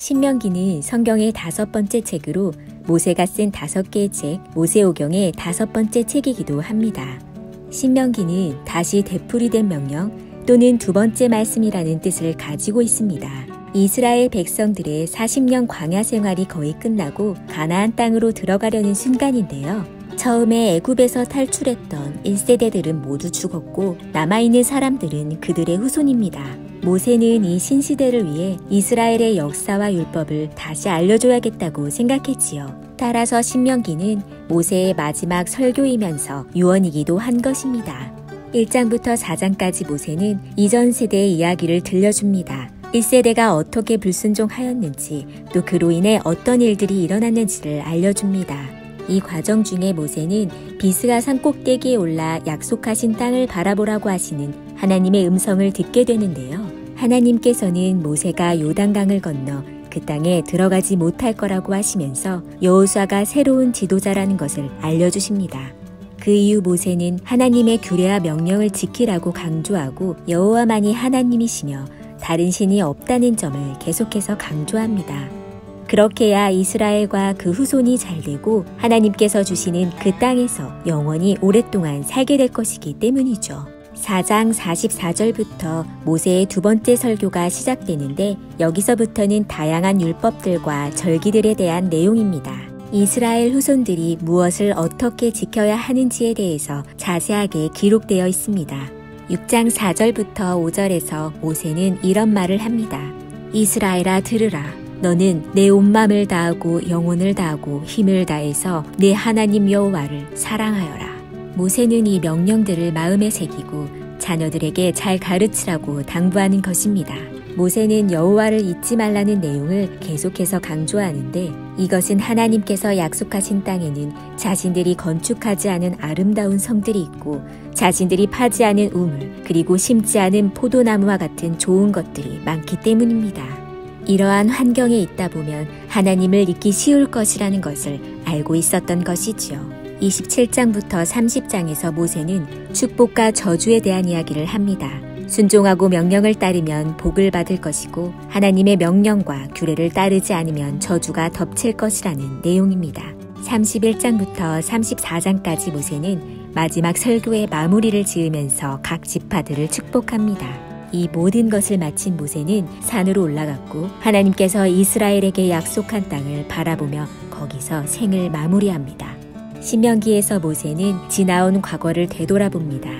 신명기는 성경의 다섯 번째 책으로 모세가 쓴 다섯 개의 책, 모세오경의 다섯 번째 책이기도 합니다. 신명기는 다시 되풀이된 명령 또는 두 번째 말씀이라는 뜻을 가지고 있습니다. 이스라엘 백성들의 40년 광야 생활이 거의 끝나고 가나안 땅으로 들어가려는 순간인데요. 처음에 애굽에서 탈출했던 1세대들은 모두 죽었고 남아있는 사람들은 그들의 후손입니다. 모세는 이 신시대를 위해 이스라엘의 역사와 율법을 다시 알려줘야겠다고 생각했지요. 따라서 신명기는 모세의 마지막 설교이면서 유언이기도 한 것입니다. 1장부터 4장까지 모세는 이전 세대의 이야기를 들려줍니다. 1세대가 어떻게 불순종하였는지 또 그로 인해 어떤 일들이 일어났는지를 알려줍니다. 이 과정 중에 모세는 비스가 산 꼭대기에 올라 약속하신 땅을 바라보라고 하시는 하나님의 음성을 듣게 되는데요. 하나님께서는 모세가 요단강을 건너 그 땅에 들어가지 못할 거라고 하시면서 여호수아가 새로운 지도자라는 것을 알려주십니다. 그 이후 모세는 하나님의 규례와 명령을 지키라고 강조하고 여호와만이 하나님이시며 다른 신이 없다는 점을 계속해서 강조합니다. 그렇게 해야 이스라엘과 그 후손이 잘 되고 하나님께서 주시는 그 땅에서 영원히 오랫동안 살게 될 것이기 때문이죠. 4장 44절부터 모세의 두 번째 설교가 시작되는데 여기서부터는 다양한 율법들과 절기들에 대한 내용입니다. 이스라엘 후손들이 무엇을 어떻게 지켜야 하는지에 대해서 자세하게 기록되어 있습니다. 6장 4절부터 5절에서 모세는 이런 말을 합니다. 이스라엘아 들으라. 너는 내 온 마음을 다하고 영혼을 다하고 힘을 다해서 내 하나님 여호와를 사랑하여라. 모세는 이 명령들을 마음에 새기고 자녀들에게 잘 가르치라고 당부하는 것입니다. 모세는 여호와를 잊지 말라는 내용을 계속해서 강조하는데 이것은 하나님께서 약속하신 땅에는 자신들이 건축하지 않은 아름다운 성들이 있고 자신들이 파지 않은 우물 그리고 심지 않은 포도나무와 같은 좋은 것들이 많기 때문입니다. 이러한 환경에 있다 보면 하나님을 잊기 쉬울 것이라는 것을 알고 있었던 것이지요. 27장부터 30장에서 모세는 축복과 저주에 대한 이야기를 합니다. 순종하고 명령을 따르면 복을 받을 것이고 하나님의 명령과 규례를 따르지 않으면 저주가 덮칠 것이라는 내용입니다. 31장부터 34장까지 모세는 마지막 설교의 마무리를 지으면서 각 지파들을 축복합니다. 이 모든 것을 마친 모세는 산으로 올라갔고 하나님께서 이스라엘에게 약속한 땅을 바라보며 거기서 생을 마무리합니다. 신명기에서 모세는 지나온 과거를 되돌아봅니다.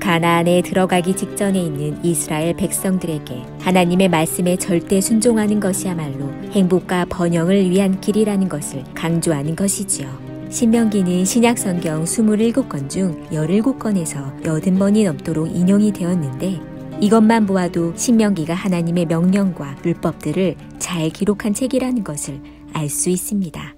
가나안에 들어가기 직전에 있는 이스라엘 백성들에게 하나님의 말씀에 절대 순종하는 것이야말로 행복과 번영을 위한 길이라는 것을 강조하는 것이지요. 신명기는 신약 성경 27권 중 17권에서 80번이 넘도록 인용이 되었는데 이것만 보아도 신명기가 하나님의 명령과 율법들을 잘 기록한 책이라는 것을 알 수 있습니다.